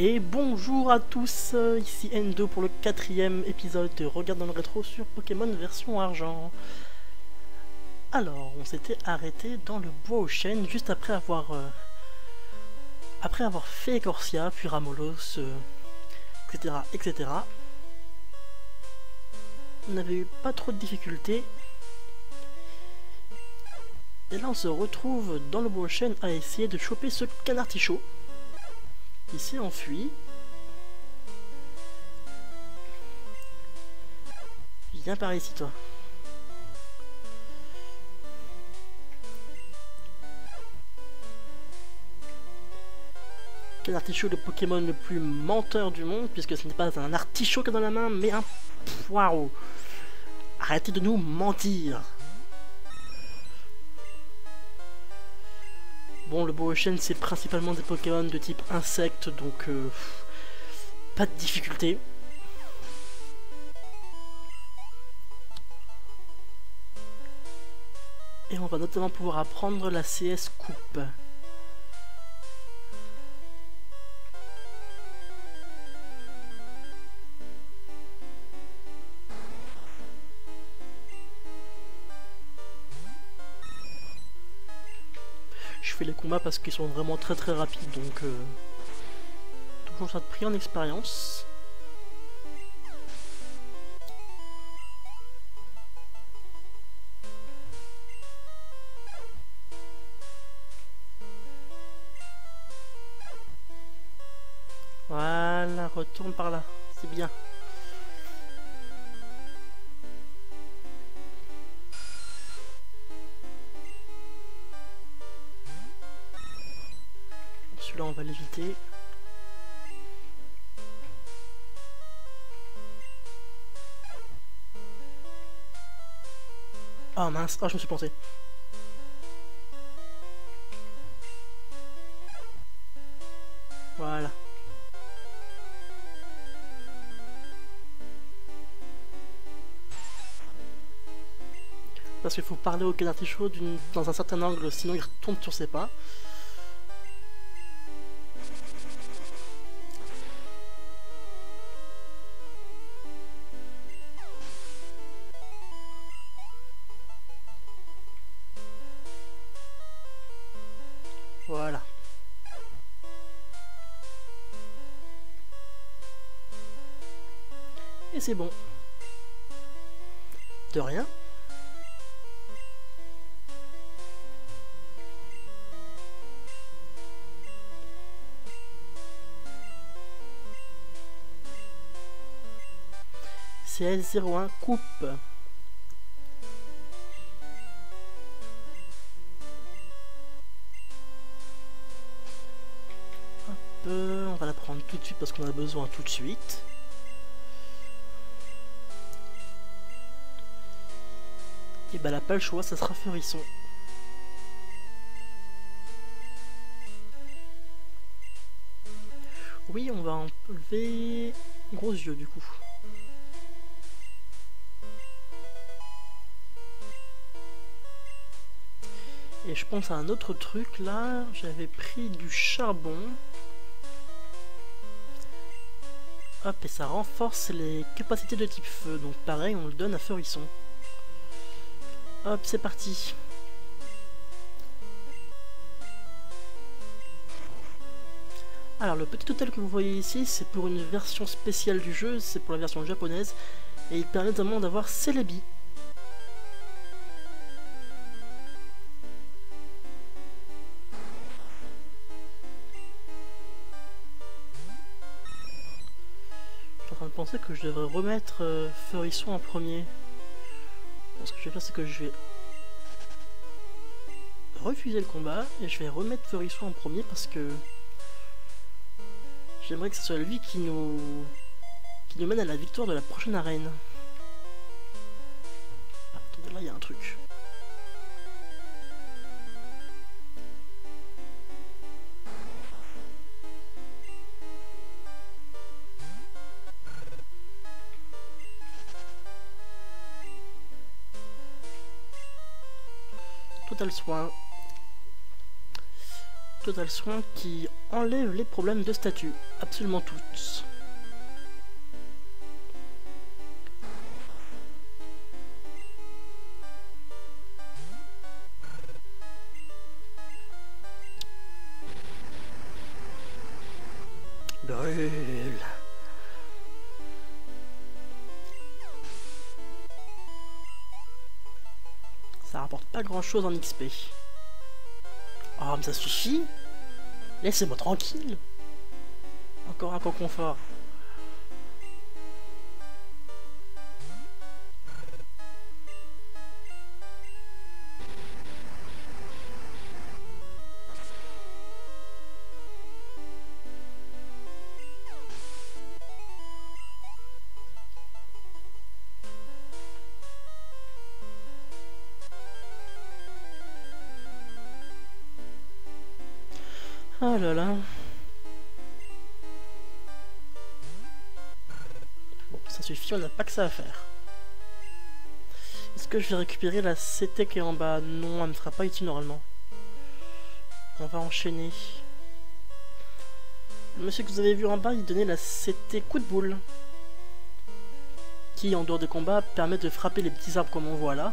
Et bonjour à tous, euh, ici N2 pour le quatrième épisode de Regarde dans le rétro sur Pokémon version argent. Alors, on s'était arrêté dans le bois aux chênes juste après avoir euh, après avoir fait Ecorcia, puis Ramolos, etc., etc. On n'avait eu pas trop de difficultés. Et là, on se retrouve dans le bois aux chênes à essayer de choper ce canard il s'est enfui. Viens par ici, toi. Quel artichaut le Pokémon le plus menteur du monde, puisque ce n'est pas un artichaut qui est dans la main, mais un poireau. Arrêtez de nous mentir. Bon, le Bohochen, c'est principalement des Pokémon de type insecte, donc euh, pas de difficulté. Et on va notamment pouvoir apprendre la CS Coupe. Parce qu'ils sont vraiment très très rapides donc euh, toujours ça de prix en expérience. Voilà, retourne par là, mince, oh je me suis pensé. Voilà. Parce qu'il faut parler au canard chaud dans un certain angle, sinon il retombe sur ses pas. C'est bon. De rien. CS01 coupe. on va la prendre tout de suite parce qu'on a besoin tout de suite. Bah là pas le choix, ça sera Feurisson. Oui, on va enlever gros yeux du coup. Et je pense à un autre truc là, j'avais pris du charbon. Hop, et ça renforce les capacités de type feu. Donc pareil, on le donne à Feurisson. Hop, c'est parti. Alors le petit hôtel que vous voyez ici, c'est pour une version spéciale du jeu, c'est pour la version japonaise, et il permet notamment d'avoir Celebi. Je suis en train de penser que je devrais remettre euh, en premier ce que je vais faire, c'est que je vais refuser le combat et je vais remettre Feurisson en premier parce que j'aimerais que ce soit lui qui nous qui nous mène à la victoire de la prochaine arène. Ah, attendez, là il y a un truc. Total soin. Total Soin qui enlève les problèmes de statut. Absolument tous. Brûle. Grand chose en XP. Oh, mais ça suffit Laissez-moi tranquille Encore un confort. À faire. Est-ce que je vais récupérer la CT qui est en bas? Non, elle ne sera pas utile normalement. On va enchaîner. Le monsieur que vous avez vu en bas, il donnait la CT coup de boule. Qui, en dehors de combat, permet de frapper les petits arbres comme on voit là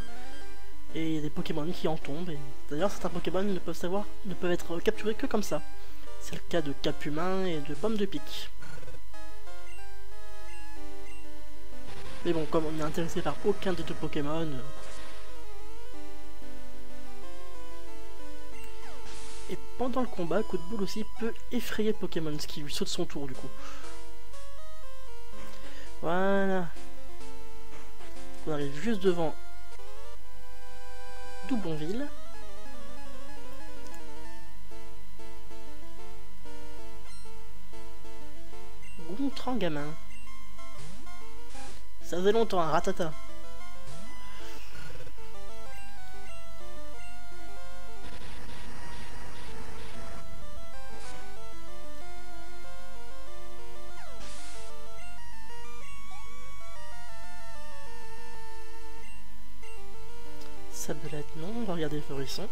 et des Pokémon qui en tombent. D'ailleurs, certains Pokémon ne peuvent, savoir, ne peuvent être capturés que comme ça. C'est le cas de Cap Humain et de Pomme de Pique. Mais bon, comme on n'est intéressé par aucun des deux Pokémon... Euh, et pendant le combat, Coup de boule aussi peut effrayer Pokémon, ce qui lui saute son tour du coup. Voilà. On arrive juste devant Doublonville. Gontran gamin. Ça faisait longtemps, un ratata. Sablette, non, on va regarder Florisson.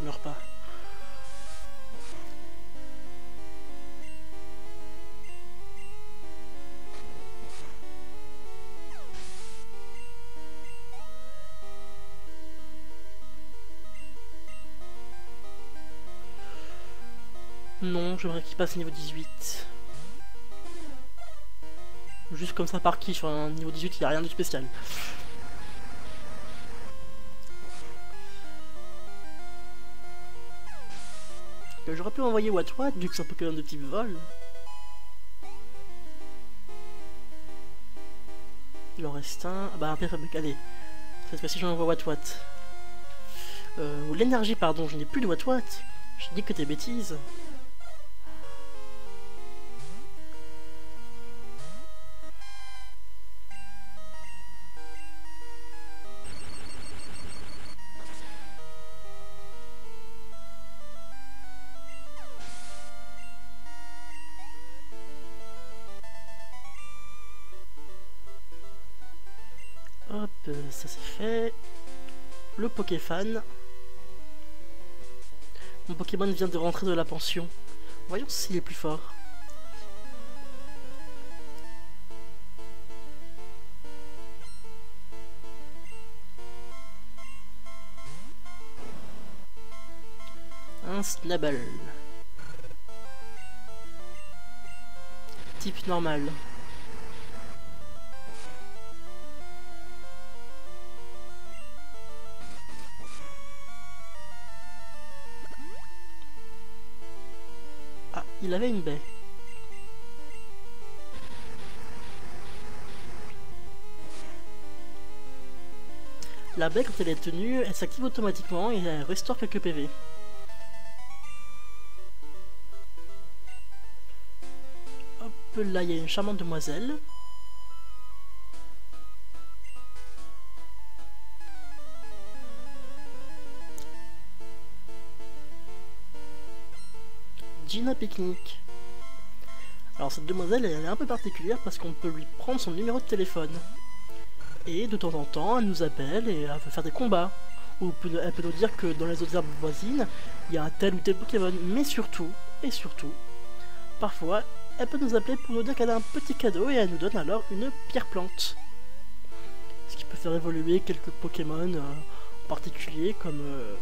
Il meurt pas. Non, j'aimerais qu'il passe niveau 18. Juste comme ça par qui sur un niveau 18, il n'y a rien de spécial. J'aurais pu envoyer Watwat, vu que c'est un Pokémon de type vol. Il en reste un. Ah bah, un allez. Cette fois-ci, j'envoie Watwat. Euh, l'énergie, pardon, je n'ai plus de Watwat. Je dis que t'es bêtises. Mon Pokémon vient de rentrer de la pension. Voyons s'il est plus fort. Un Snabble. Type normal. Il avait une baie. La baie, quand elle est tenue, elle s'active automatiquement et elle restaure quelques PV. Hop, là il y a une charmante demoiselle. Alors cette demoiselle, elle est un peu particulière parce qu'on peut lui prendre son numéro de téléphone. Et de temps en temps, elle nous appelle et elle veut faire des combats. Ou elle peut nous dire que dans les autres herbes voisines, il y a un tel ou tel Pokémon. Mais surtout, et surtout, parfois, elle peut nous appeler pour nous dire qu'elle a un petit cadeau et elle nous donne alors une pierre plante. Ce qui peut faire évoluer quelques Pokémon euh, en particulier comme euh,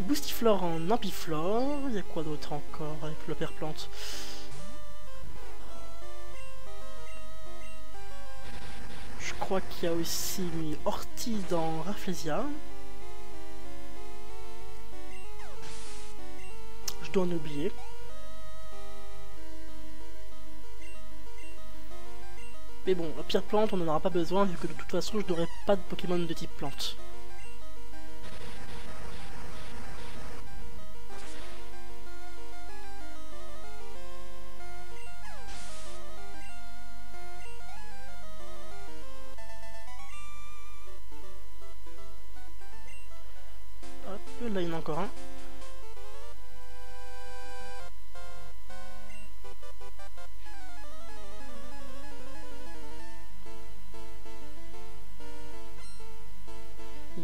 Boostiflore en Ampiflore. Il y a quoi d'autre encore avec la pierre plante? Je crois qu'il y a aussi mis Ortiz dans Rafflesia. Je dois en oublier. Mais bon, la pierre plante, on n'en aura pas besoin vu que de toute façon, je n'aurai pas de Pokémon de type plante.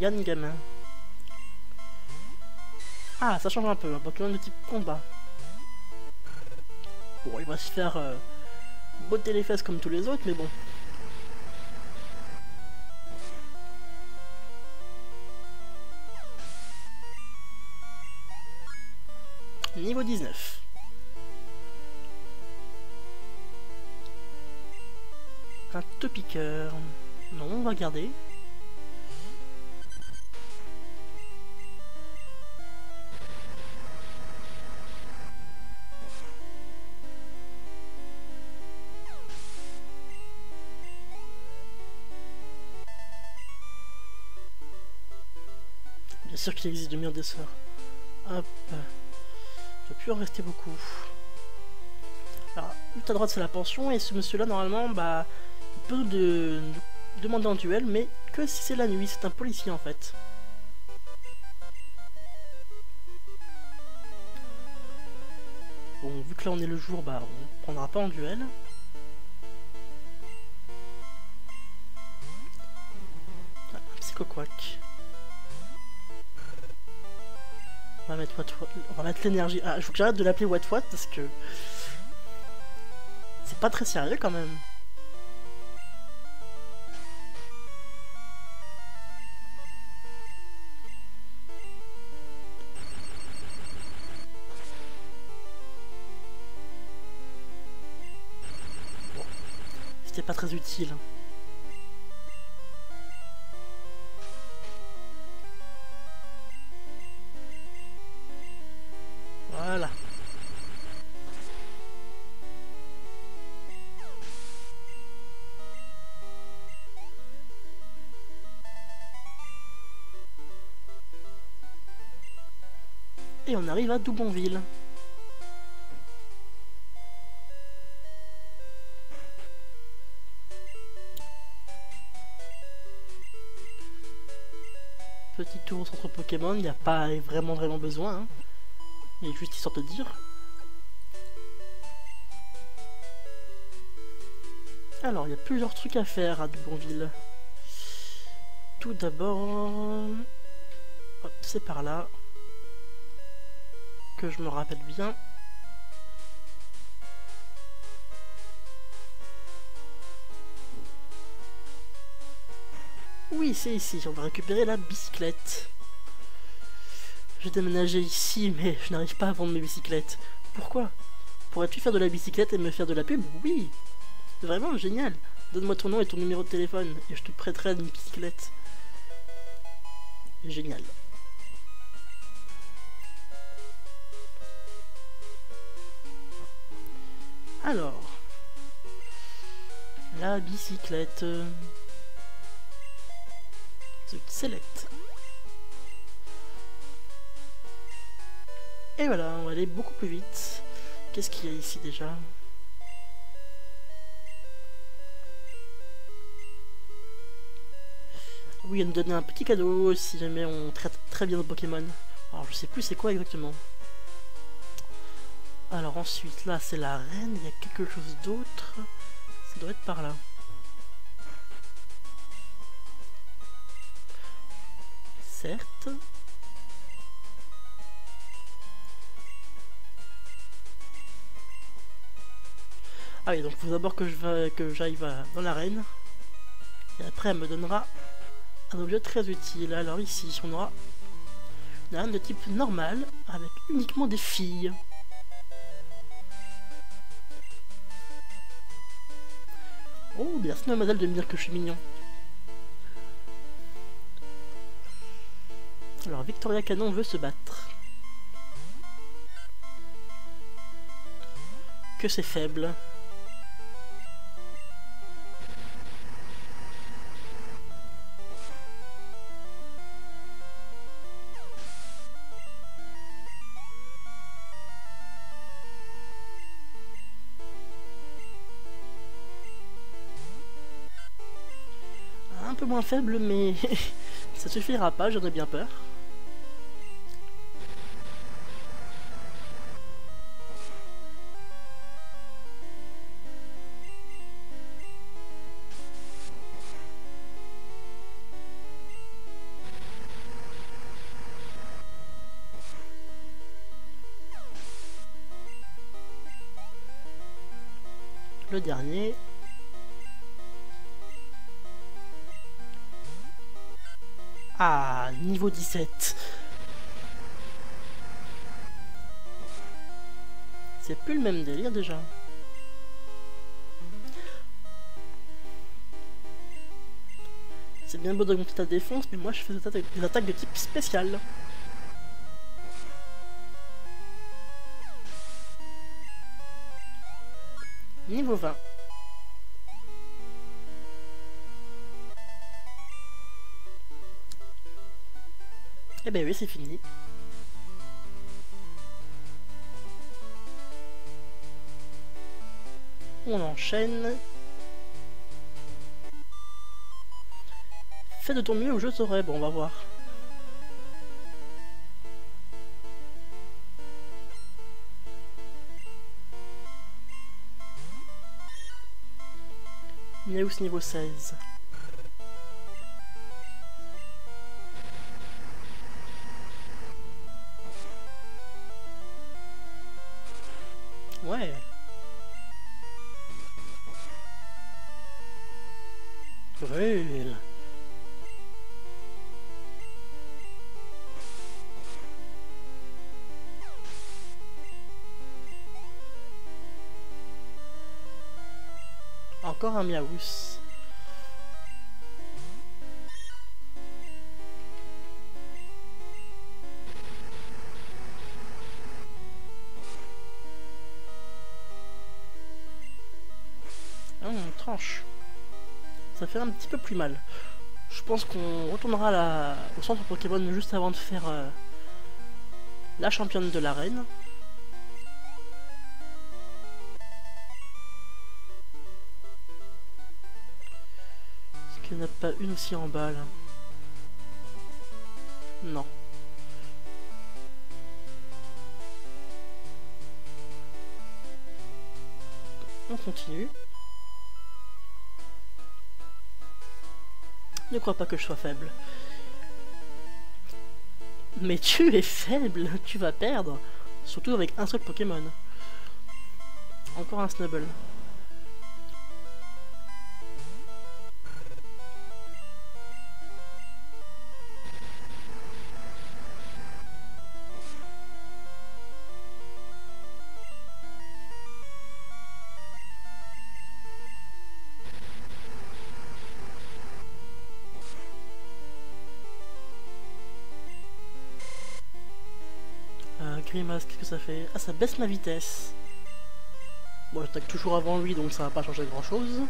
Yann Gamin. Ah, ça change un peu, un Pokémon de type combat. Bon, il va se faire euh, botter les fesses comme tous les autres, mais bon. Niveau 19. Un Topiqueur. Non, on va garder. Sûr qu'il existe de meilleurs des sœurs. Hop. Ne plus en rester beaucoup. Alors, juste à droite c'est la pension et ce monsieur là normalement bah il peut de, demander en duel mais que si c'est la nuit, c'est un policier en fait. Bon vu que là on est le jour bah on prendra pas en duel. Ah, Psychoquack. On va mettre l'énergie. Ah, il faut que j'arrête de l'appeler What parce que c'est pas très sérieux quand même. Bon. C'était pas très utile. Et on arrive à Doubonville. Petit tour au centre Pokémon, il n'y a pas vraiment vraiment besoin. Hein. Il juste histoire de dire. Alors, il y a plusieurs trucs à faire à Dubonville. Tout d'abord... C'est par là. Je me rappelle bien. Oui, c'est ici. On va récupérer la bicyclette. J'ai déménagé ici, mais je n'arrive pas à vendre mes bicyclettes. Pourquoi? Pourrais-tu faire de la bicyclette et me faire de la pub? Oui Vraiment, génial Donne-moi ton nom et ton numéro de téléphone, et je te prêterai une bicyclette. Génial. Alors... La bicyclette... Select. Et voilà, on va aller beaucoup plus vite. Qu'est-ce qu'il y a ici déjà? Oui, elle nous donne un petit cadeau si jamais on traite très bien nos Pokémon. Alors je sais plus c'est quoi exactement. Alors ensuite, là c'est la reine, il y a quelque chose d'autre. Ça doit être par là. Certes. Ah oui, donc il faut d'abord que j'aille dans l'arène. Et après, elle me donnera un objet très utile. Alors ici, on aura une arène de type normal, avec uniquement des filles. Oh, merci mademoiselle de me dire que je suis mignon. Alors, Victoria Canon veut se battre. Que c'est faible. Moins faible, mais ça suffira pas, j'en ai bien peur. Le dernier, niveau 17. C'est plus le même délire déjà. C'est bien beau d'augmenter ta défense, mais moi je fais des attaques de type spécial. Niveau 20. Ben oui, c'est fini. On enchaîne. Fais de ton mieux ou je saurai. Bon, on va voir. Neus niveau 16. Un. Ah, tranche. Ça fait un petit peu plus mal. Je pense qu'on retournera au centre Pokémon juste avant de faire euh, la championne de l'arène. Une aussi en bas là Non. On continue. Ne crois pas que je sois faible. Mais tu es faible, tu vas perdre. Surtout avec un seul Pokémon. Encore un Snubble. Ça fait Ah, ça baisse ma vitesse. Bon, j'attaque toujours avant lui, donc ça va pas changer grand-chose.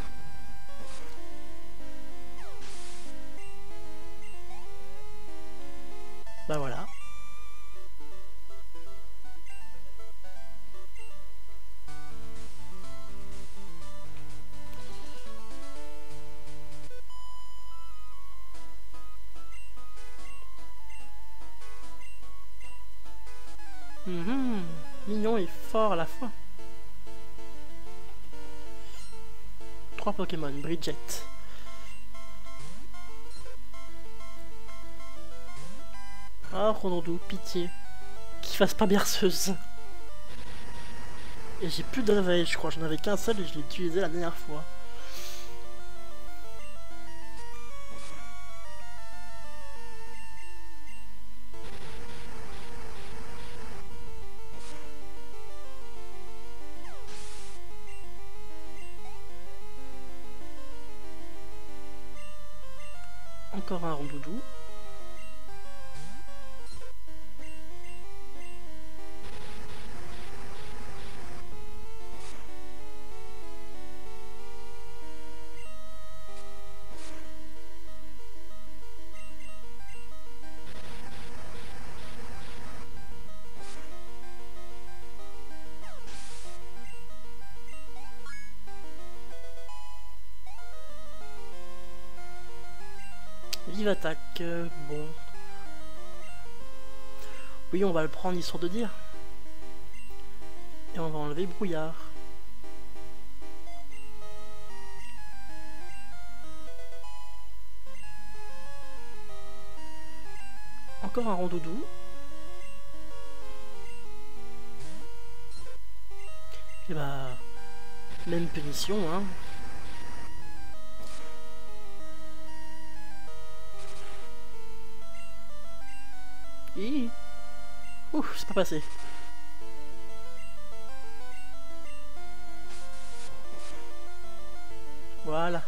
Ah, Ronaldo, pitié. Qu'il fasse pas berceuse. Et j'ai plus de réveil, je crois. J'en avais qu'un seul et je l'ai utilisé la dernière fois. On va le prendre histoire de dire. Et on va enlever brouillard. Encore un rondoudou. Et bah, même punition, hein. Ouh, c'est pas passé. Voilà.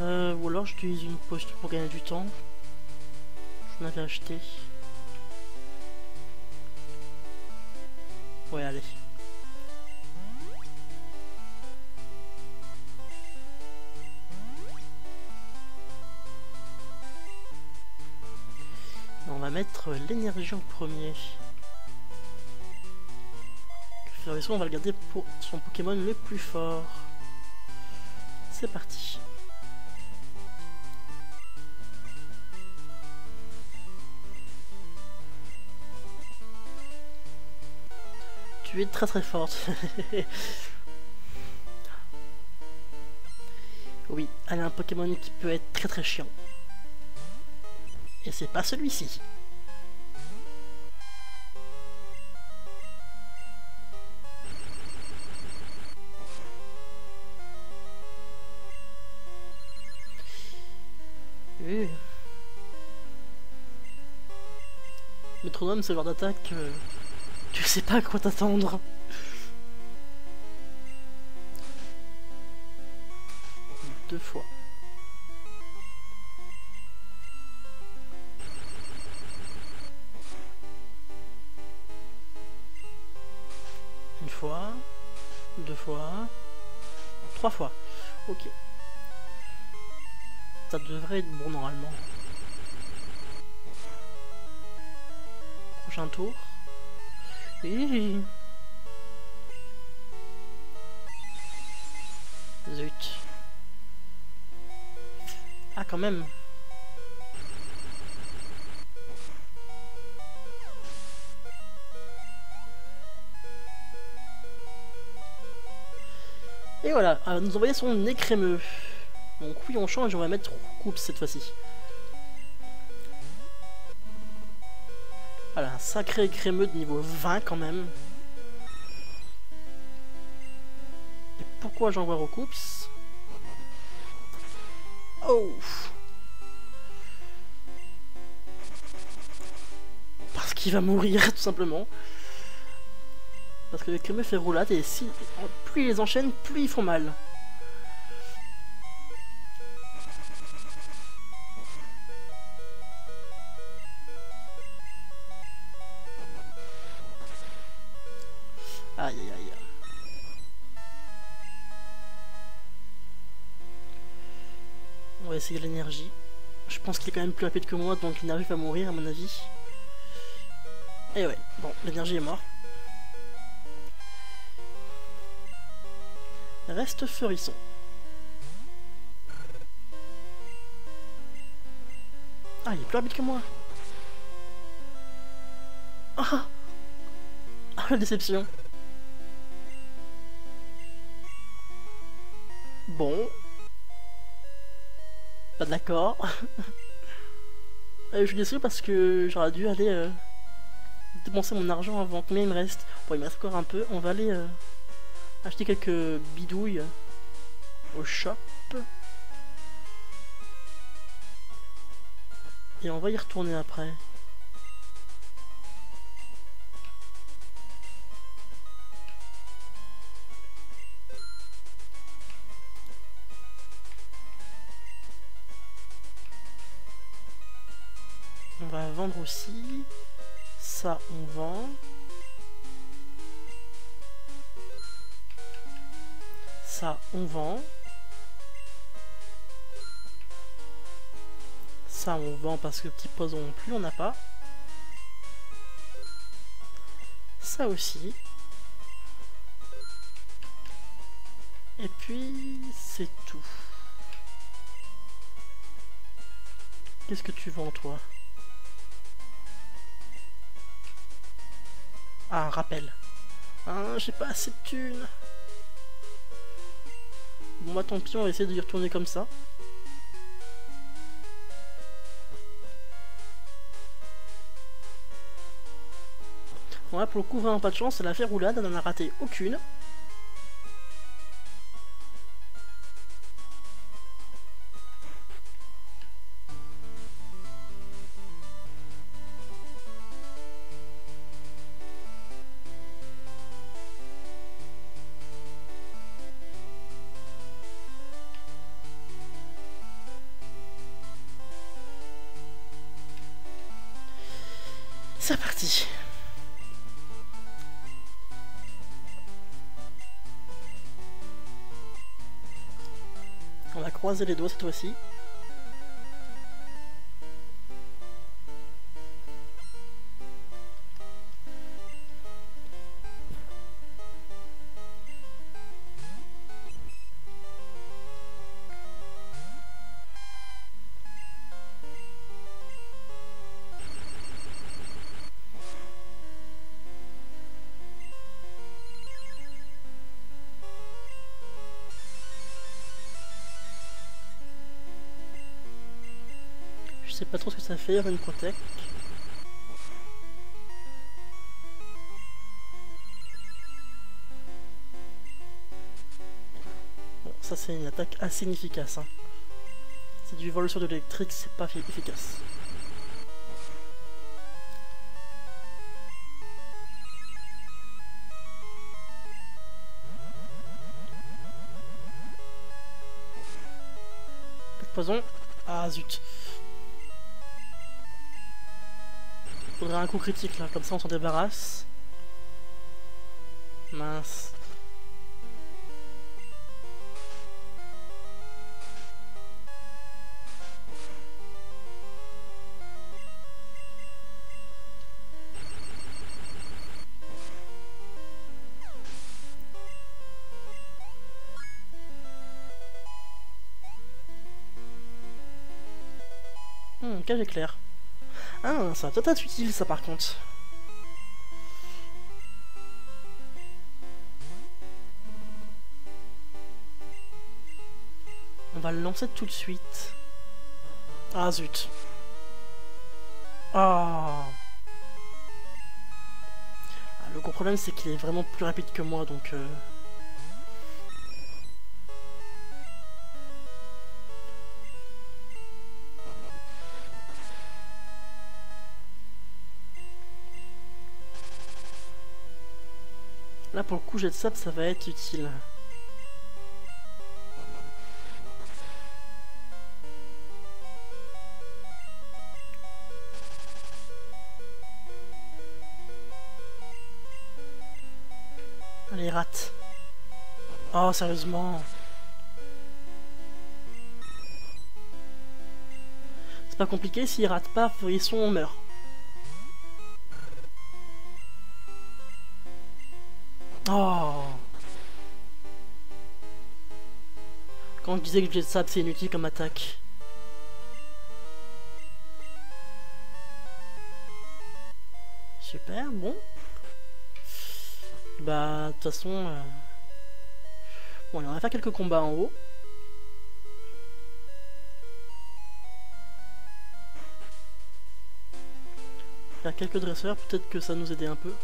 Euh, ou alors j'utilise une poste pour gagner du temps. J'en avais acheté. Ouais, allez. L'énergie en premier. Vaisseau, on va le garder pour son Pokémon le plus fort. C'est parti. Tu es très très forte. oui, elle a un Pokémon qui peut être très très chiant. Et c'est pas celui-ci. Métronome, c'est le genre d'attaque. tu sais pas à quoi t'attendre. Deux fois. Et voilà, va nous envoyer son nez crémeux. Donc oui, on change, on va mettre coupe cette fois-ci. Voilà, un sacré crémeux de niveau 20 quand même. Et pourquoi j'envoie Recoups Oh Parce qu'il va mourir, tout simplement. Parce que le crémeux fait roulade et si plus il les enchaîne, plus ils font mal. pense qu'il est quand même plus rapide que moi, donc il n'arrive pas à mourir à mon avis. Et ouais, bon, l'énergie est morte. Reste Ferisson. Ah, il est plus rapide que moi. Ah Ah, ah la déception. Bon. Pas d'accord. euh, je suis déçu parce que j'aurais dû aller euh, dépenser mon argent avant. Combien il me reste? Bon, il me reste encore un peu. On va aller euh, acheter quelques bidouilles au shop. Et on va y retourner après. Vendre aussi. Ça, on vend. Ça, on vend. Ça, on vend parce que petit poison non plus, on n'a pas. Ça aussi. Et puis, c'est tout. Qu'est-ce que tu vends, toi? Ah, un rappel. Ah, j'ai pas assez de thunes. Bon, bah tant pis, on va essayer de y retourner comme ça. Là, pour le coup, vraiment pas de chance, elle a fait roulade, elle n'en a raté aucune. On va croiser les doigts cette fois-ci. Fait, une protect. Bon, ça c'est une attaque assez inefficace. Hein. C'est du vol sur de l'électrique, c'est pas efficace. Poison. Ah zut. Faudrait un coup critique là, comme ça on s'en débarrasse. Mince. Hmm, cage éclair. Ah, ça va peut-être être utile ça par contre. On va le lancer tout de suite. Ah zut. Ah. ah le gros problème c'est qu'il est vraiment plus rapide que moi donc... Euh... Pour le coup jet de sable ça va être utile. Allez rate. Oh sérieusement. C'est pas compliqué, s'il rate pas, sont on meurt. Oh Quand je disais que j'ai sable, c'est inutile comme attaque. Super, bon. Bah, de toute façon... Euh... Bon, allez, on va faire quelques combats en haut. Faire quelques dresseurs, peut-être que ça nous aidait un peu.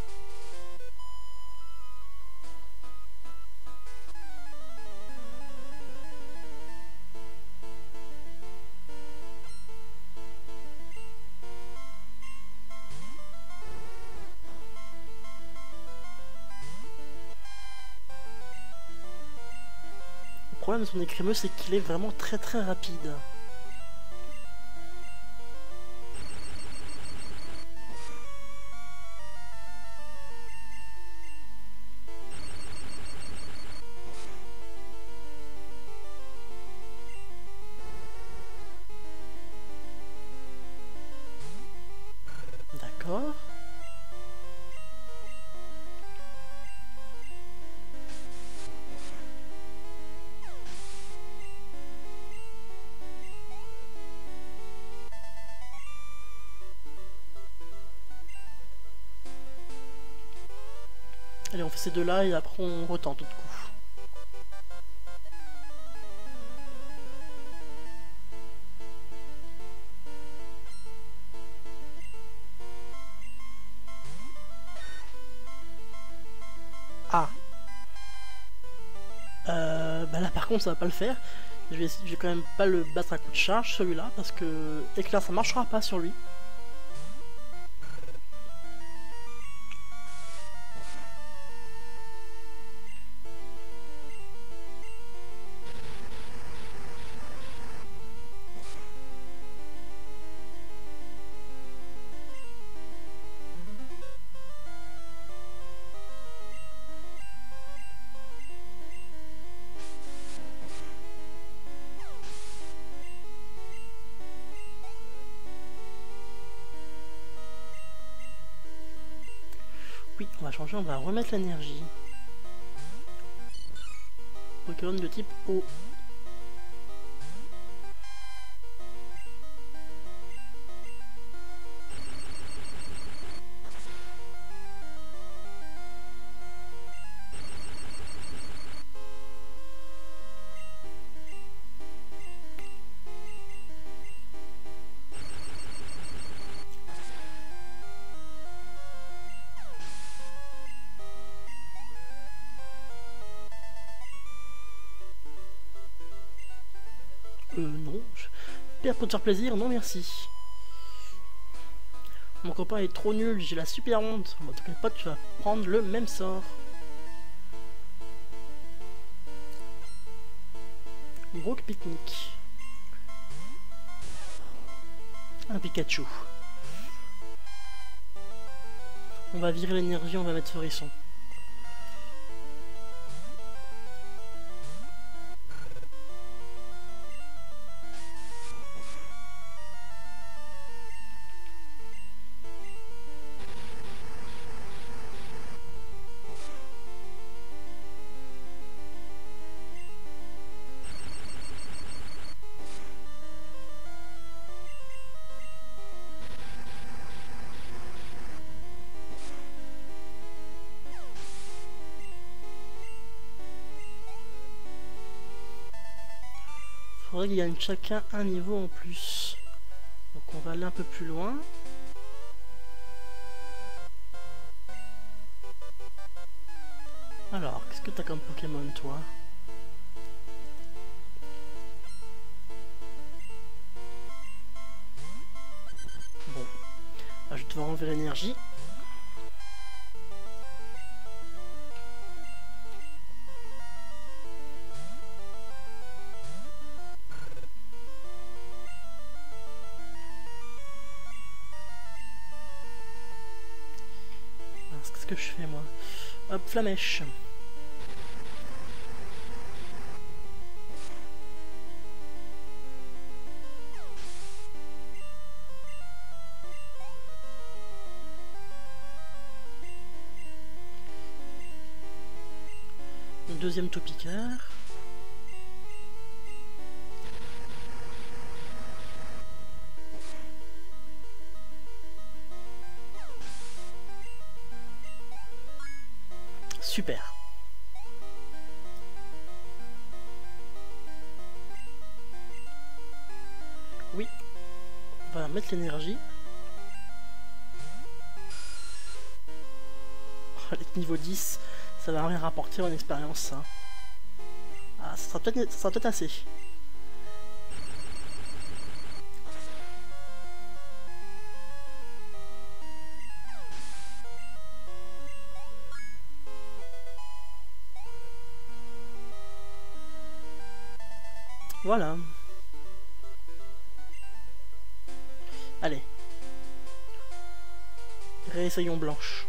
Son écrémeux, c'est qu'il est vraiment très très rapide. On fait ces deux-là et après on retente tout coup. Ah euh, Bah là par contre ça va pas le faire. Je vais, je vais quand même pas le battre à coup de charge celui-là parce que éclair ça marchera pas sur lui. On va changer, on va remettre l'énergie. Pokémon de type eau. Pour te faire plaisir, non merci. Mon copain est trop nul, j'ai la super honte. Bon, t'inquiète pas, tu vas prendre le même sort. Brook pique-nique. Un Pikachu. On va virer l'énergie, on va mettre Frisson. Faudrait qu'ils gagnent chacun un niveau en plus. Donc on va aller un peu plus loin. Alors, qu'est-ce que t'as comme Pokémon toi? Bon, je vais devoir enlever l'énergie. Flamèche. Deuxième topiqueur. Super. Oui. On va mettre l'énergie. Oh, niveau 10, ça va rien rapporter en expérience ça. Ah, ça sera peut-être peut assez. Voilà. Allez. Réessayons blanche.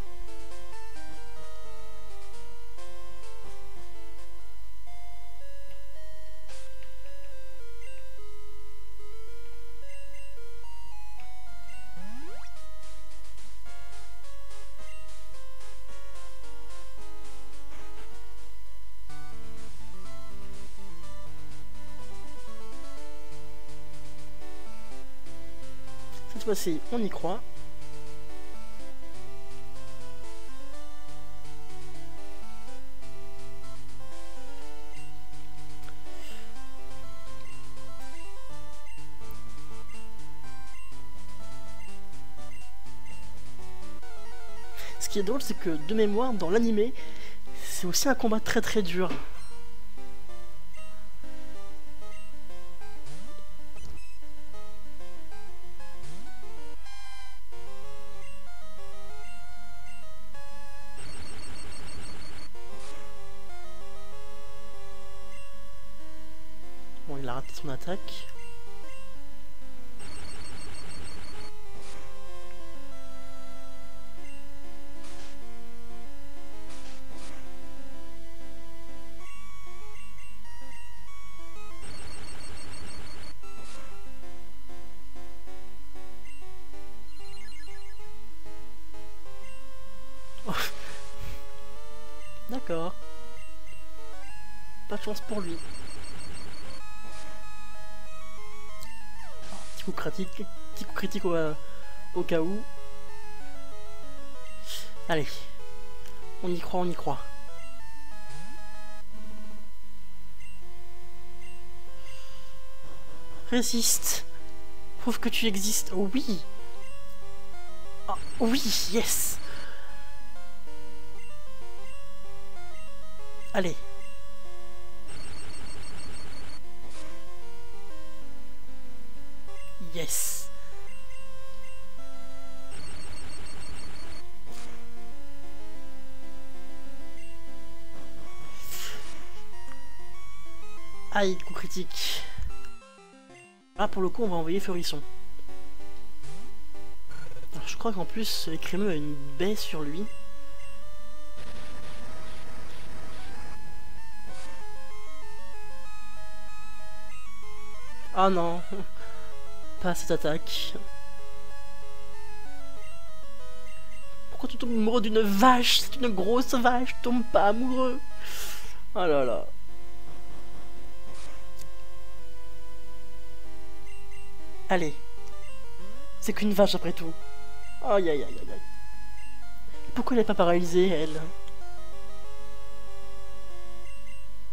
On y croit. Ce qui est drôle, c'est que de mémoire, dans l'animé, c'est aussi un combat très très dur. Pour lui. critique, petit coup critique au, euh, au cas où. Allez, on y croit, on y croit. Résiste. Prouve que tu existes. oui. Ah, oui, yes. Allez. Yes Aïe, coup critique. Là, pour le coup, on va envoyer Feurisson. Alors, je crois qu'en plus, les crémeux a une baie sur lui. Ah non pas cette attaque. Pourquoi tu tombes amoureux d'une vache? C'est une grosse vache, tombe pas amoureux. Oh là là. Allez. C'est qu'une vache après tout. Aïe aïe aïe aïe aïe. Pourquoi elle n'est pas paralysée, elle?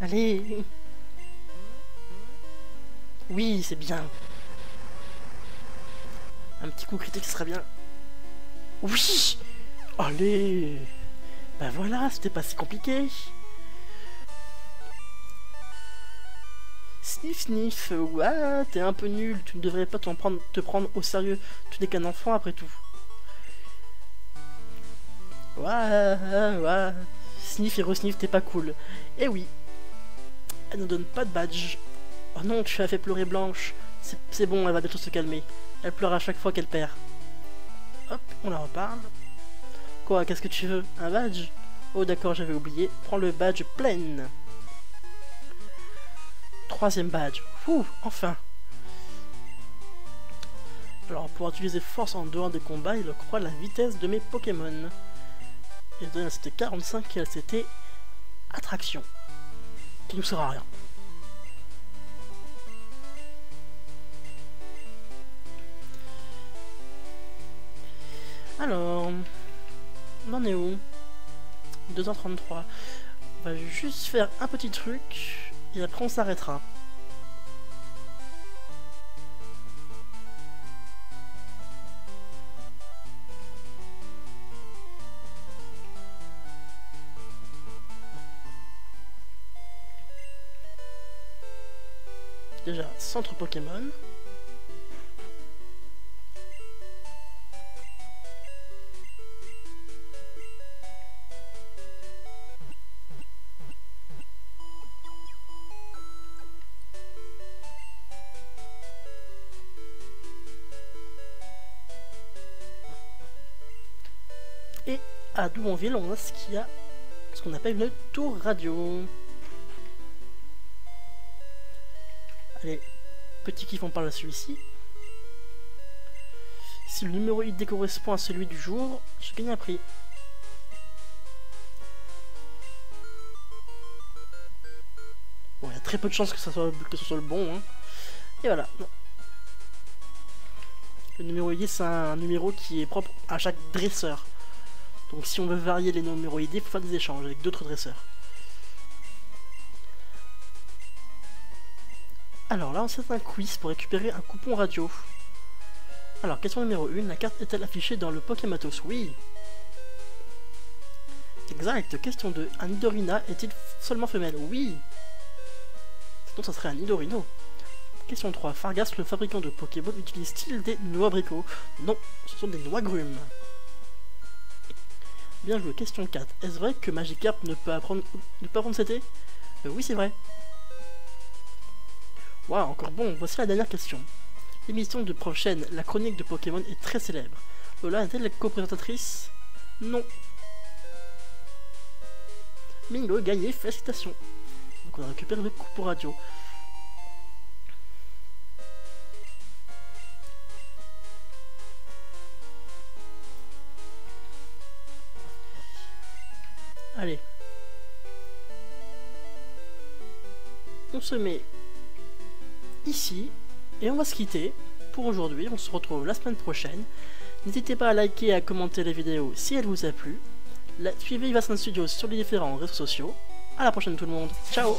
Allez. Oui, c'est bien. Un petit coup critique serait bien. Oui Allez Ben voilà, c'était pas si compliqué. Sniff, sniff, ouais, t'es un peu nul, tu ne devrais pas te prendre au sérieux, tu n'es qu'un enfant après tout. Ouais, ouais, sniff et resniff, t'es pas cool. Eh oui, elle ne donne pas de badge. Oh non, tu as fait pleurer Blanche. C'est bon, elle va bientôt se calmer. Elle pleure à chaque fois qu'elle perd. Hop, on la reparle. Quoi, qu'est-ce que tu veux? Un badge? Oh d'accord, j'avais oublié. Prends le badge plein. Troisième badge. Ouh, enfin. Alors, pour utiliser force en dehors des combats, il croit la vitesse de mes Pokémon. Et donne c'était 45 et c'était attraction. Qui nous sert à rien. Alors, on en est où? 2h33. On va juste faire un petit truc et après on s'arrêtera. Déjà, centre Pokémon. À Douonville, on a ce qu'il y a, ce qu'on appelle une tour radio. Allez, petit kiff, on parle à celui-ci. Si le numéro ID correspond à celui du jour, je gagne un prix. Bon, il y a très peu de chances que, que ce soit le bon. Hein. Et voilà. Le numéro ID, c'est un numéro qui est propre à chaque dresseur. Donc si on veut varier les numéros il faut faire des échanges avec d'autres dresseurs. Alors là, c'est un quiz pour récupérer un coupon radio. Alors, question numéro 1, la carte est-elle affichée dans le Pokématos? Oui. Exact. Question 2, un Nidorina est-il seulement femelle? Oui. Sinon, ça serait un Nidorino. Question 3, Fargas, le fabricant de Pokéball, utilise-t-il des noix Non, ce sont des noix grumes. Bien joué. Question 4. Est-ce vrai que Magikarp ne peut apprendre, ne peut apprendre CT euh, Oui, c'est vrai. Waouh, encore bon. Voici la dernière question. L'émission de prochaine, la chronique de Pokémon, est très célèbre. Lola est-elle la co-présentatrice? Non. Mingo, gagné, félicitations. Donc on a récupéré le coup pour radio. Allez. On se met ici et on va se quitter pour aujourd'hui. On se retrouve la semaine prochaine. N'hésitez pas à liker et à commenter la vidéo si elle vous a plu. suivez Ivasan Studios sur les différents réseaux sociaux. A la prochaine tout le monde. Ciao